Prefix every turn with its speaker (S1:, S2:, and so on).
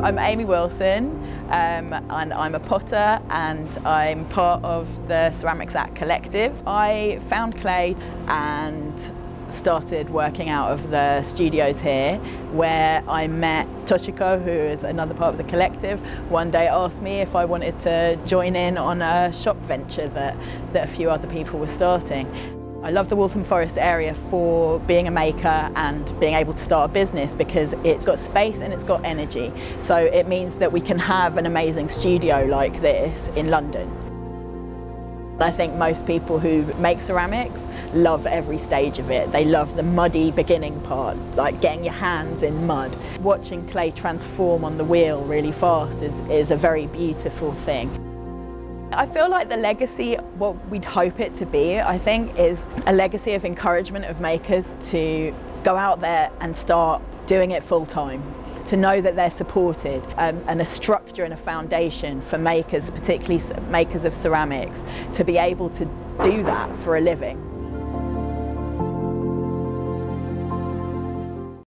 S1: I'm Amy Wilson um, and I'm a potter and I'm part of the Ceramics@ Collective. I found clay and started working out of the studios here where I met Toshiko who is another part of the collective one day asked me if I wanted to join in on a shop venture that, that a few other people were starting. I love the Waltham Forest area for being a maker and being able to start a business because it's got space and it's got energy. So it means that we can have an amazing studio like this in London. I think most people who make ceramics love every stage of it. They love the muddy beginning part, like getting your hands in mud. Watching clay transform on the wheel really fast is, is a very beautiful thing. I feel like the legacy, what we'd hope it to be, I think, is a legacy of encouragement of makers to go out there and start doing it full time to know that they're supported um, and a structure and a foundation for makers, particularly makers of ceramics, to be able to do that for a living.